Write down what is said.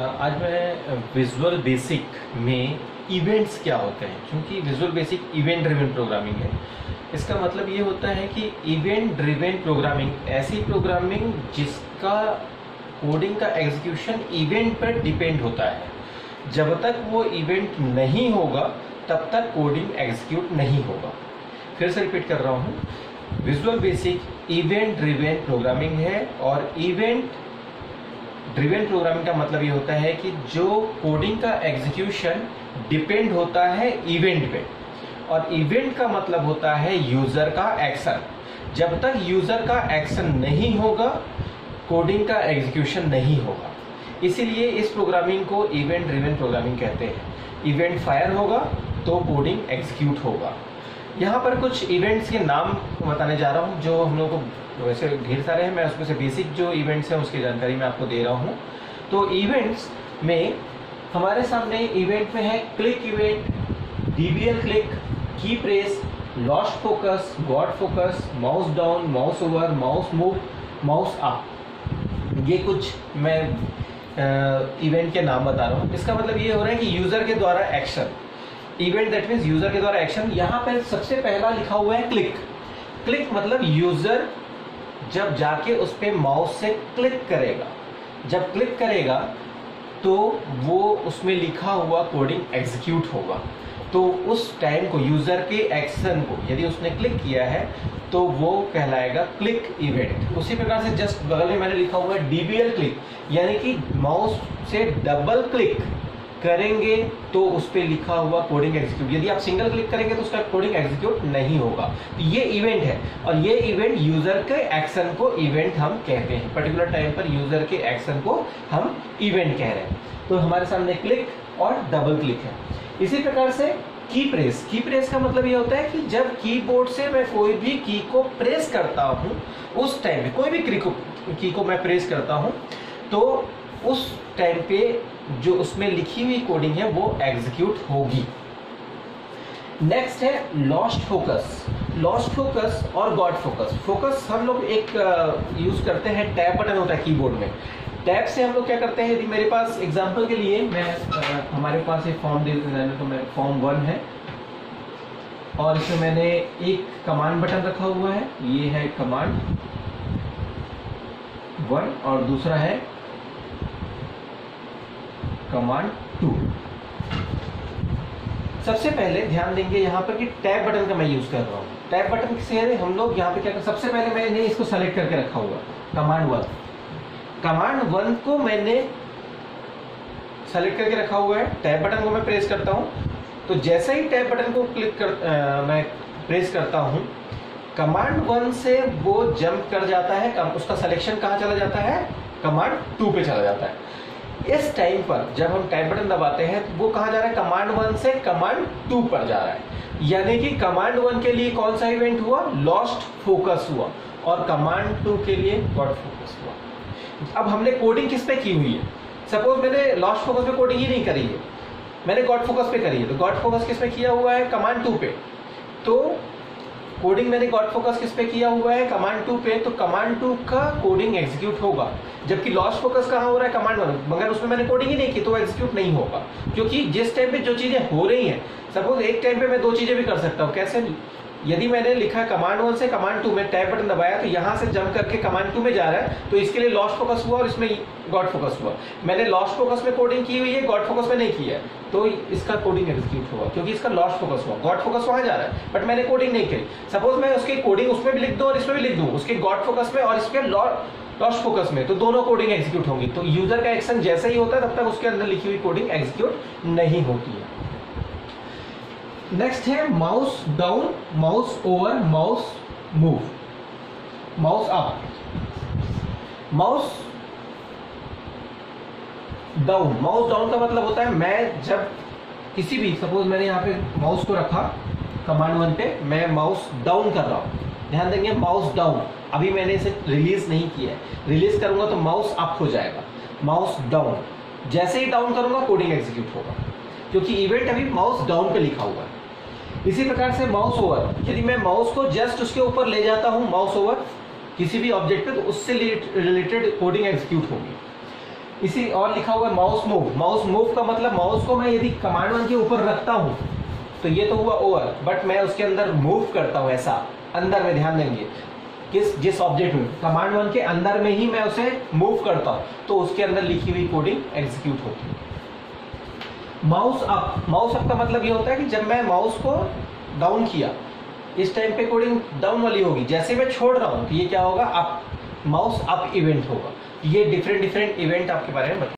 आज मैं visual basic में इवेंट्स क्या होते हैं? क्योंकि visual basic event driven programming है। इसका मतलब ये होता है कि इवेंट ड्रिवन प्रोग्रामिंग ऐसी प्रोग्रामिंग जिसका कोडिंग का एग्जीक्यूशन इवेंट पर डिपेंड होता है। जब तक वो इवेंट नहीं होगा, तब तक कोडिंग एग्जीक्यूट नहीं होगा। फिर से रिपीट कर रहा हूँ। Visual basic event driven programming है और इवेंट ड्रिवेन प्रोग्रामिंग का मतलब ये होता है कि जो कोडिंग का एग्जीक्यूशन डिपेंड होता है इवेंट पे। और इवेंट का मतलब होता है यूज़र का एक्शन जब तक यूज़र का एक्शन नहीं होगा कोडिंग का एग्जीक्यूशन नहीं होगा। इसीलिए इस प्रोग्रामिंग को इवेंट ड्रिवेन प्रोग्रामिंग कहते हैं। इवेंट फायर होगा तो कोडिंग एग्जीक्यूट होगा। यहाँ पर कुछ इवेंट्स के नाम बताने जा रहा हूँ, जो हम लोग को वैसे ढेर सारे हैं। मैं उसमें से बेसिक जो इवेंट्स हैं, उसकी जानकारी मैं आपको दे रहा हूँ। तो इवेंट्स में हमारे सामने इवेंट में है click event DBL click key press lost focus got focus mouse down mouse over mouse move mouse up ये कुछ मैं इवेंट के नाम बता रहा हूँ। इसका मतलब ये हो रहा है कि यूज़र के द्वारा action event that means user के द्वारा एक्शन यहाँ पर सबसे पहला लिखा हुआ है क्लिक क्लिक मतलब यूज़र जब जाके उस पर माउस से क्लिक करेगा। जब क्लिक करेगा तो वो उसमें लिखा हुआ कोडिंग एग्जीक्यूट होगा। तो उस टाइम को यूज़र के एक्शन को, यदि उसने क्लिक किया है तो वो कहलाएगा क्लिक इवेंट उसी प्रकार से जस्ट बगल में मैंने लिखा हुआ है डीबीएल क्लिक यानी कि माउस से डबल क्लिक करेंगे तो उस पर लिखा हुआ कोडिंग एग्जीक्यूट यदि आप सिंगल क्लिक करेंगे तो उसका कोडिंग एग्जीक्यूट नहीं होगा। तो ये इवेंट है और ये इवेंट यूज़र के एक्शन को इवेंट हम कहते हैं। पर्टिकुलर टाइम पर यूज़र के एक्शन को हम इवेंट कह रहे हैं। तो हमारे सामने क्लिक और डबल क्लिक है। इसी प्रकार से की प्रेस की प्रेस का मतलब ये होता है कि जब कीबोर्ड से मैं कोई भी की को प्रेस करता हूँ, उस टाइम पे, कोई भी की को की को मैं प्रेस करता हूँ तो उस टाइम पे जो उसमें लिखी हुई कोडिंग है वो एग्जीक्यूट होगी। नेक्स्ट है लॉस्ट फोकस लॉस्ट फोकस और गॉड फोकस फोकस हम लोग एक यूज़ करते हैं टैब बटन होता है कीबोर्ड में। टैब से हम लोग क्या करते हैं? यदि मेरे पास एग्जांपल के लिए मैं आ, हमारे पास एक फॉर्म दे तो मैं फॉर्म वन है। और इसमें मैंने एक कमांड बटन रखा हुआ है। ये है कमांड वन और दूसरा है कमांड टू सबसे पहले ध्यान देंगे यहाँ पर कि टैब बटन का मैं यूज़ कर रहा हूँ। टैब बटन से हम लोग यहाँ पे क्या कर सबसे पहले मैंने इसको सेलेक्ट करके रखा हुआ। कमांड वन कमांड वन को मैंने सेलेक्ट करके रखा हुआ है। टैब बटन को मैं प्रेस करता हूँ। तो जैसे ही टैब बटन को क्लिक कर आ, मैं प्रेस करता हूँ कमांड वन से वो जंप कर जाता है। उसका सिलेक्शन कहाँ चला जाता है? कमांड टू पे चला जाता है। इस टाइम पर जब हम टाइप बटन दबाते हैं तो वो कहा जा रहा है? कमांड वन से कमांड टू पर जा रहा है। यानी कि कमांड वन के लिए कौन सा इवेंट हुआ? लॉस्ट फोकस हुआ। और कमांड टू के लिए गॉड फोकस हुआ। अब हमने कोडिंग किस पे की हुई है? सपोज़ मैंने लॉस्ट फोकस पे कोडिंग ही नहीं करी है। मैंने गॉड फोकस पे करी है। तो गॉड फोकस किस पे किया हुआ है? कमांड टू पे। कोडिंग मैंने गॉड फोकस किस पे किया हुआ है? कमांड टू पे तो कमांड टू का कोडिंग एग्जीक्यूट होगा। जबकि लॉस फोकस कहाँ हो रहा है? कमांड वन मगर उसमें मैंने कोडिंग ही नहीं की तो एग्जीक्यूट नहीं होगा। क्योंकि जिस टाइम पे जो चीज़ें हो रही हैं सपोज़ एक टाइम पे मैं दो चीज़ें भी कर सकता हूँ। कैसे? यदि मैंने लिखा कमांड वन से कमांड टू में टैब बटन दबाया तो यहाँ से जंप करके कमांड टू में जा रहा है तो इसके लिए लॉस्ट फोकस हुआ और इसमें गॉड फोकस हुआ। मैंने लॉस्ट फोकस में कोडिंग की हुई है गॉड फोकस में नहीं किया है। तो इसका कोडिंग एग्जीक्यूट हुआ, क्योंकि इसका लॉस्ट फोकस हुआ। गॉड फोकस वहाँ जा रहा है बट मैंने कोडिंग नहीं की। सपोज़ मैं उसकी कोडिंग उसमें भी लिख दूँ और इसमें भी लिख दूँ, उसके गॉड फोकस में और इसके लॉस्ट फोकस में तो दोनों कोडिंग एग्जीक्यूट होंगी। तो यूज़र का एक्शन जैसे ही होता है, तब तक उसके अंदर लिखी हुई कोडिंग एग्जीक्यूट नहीं होती है। नेक्स्ट है mouse down mouse over mouse move mouse up mouse down mouse down का मतलब होता है मैं जब किसी भी सपोज़ मैंने यहाँ पे माउस को रखा कमांड वन पे, मैं माउस डाउन कर रहा हूँ। ध्यान देंगे माउस डाउन अभी मैंने इसे रिलीज़ नहीं किया है। रिलीज़ करूँगा तो माउस अप हो जाएगा। माउस डाउन जैसे ही डाउन करूँगा कोडिंग एग्जीक्यूट होगा। क्योंकि इवेंट अभी माउस डाउन पे लिखा हुआ है। इसी प्रकार से माउस ओवर यदि मैं माउस को जस्ट उसके ऊपर ले जाता हूँ माउस ओवर किसी भी ऑब्जेक्ट पे तो उससे रिलेटेड कोडिंग एग्जीक्यूट होगी। इसी और लिखा हुआ है माउस मूव माउस मूव का मतलब माउस को मैं यदि कमांड वन के ऊपर रखता हूँ तो ये तो हुआ ओवर बट मैं उसके अंदर मूव करता हूँ ऐसा, अंदर में, ध्यान देंगे। किस, जिस ऑब्जेक्ट में? कमांड वन के अंदर में ही मैं उसे मूव करता हूँ तो उसके अंदर लिखी हुई कोडिंग एग्जीक्यूट होती है। माउस अप माउस अप का मतलब ये होता है कि जब मैं माउस को डाउन किया, इस टाइम पे कोडिंग डाउन वाली होगी। जैसे मैं छोड़ रहा हूँ तो ये क्या होगा? अप, माउस अप इवेंट होगा। ये डिफरेंट डिफरेंट इवेंट आपके बारे में बता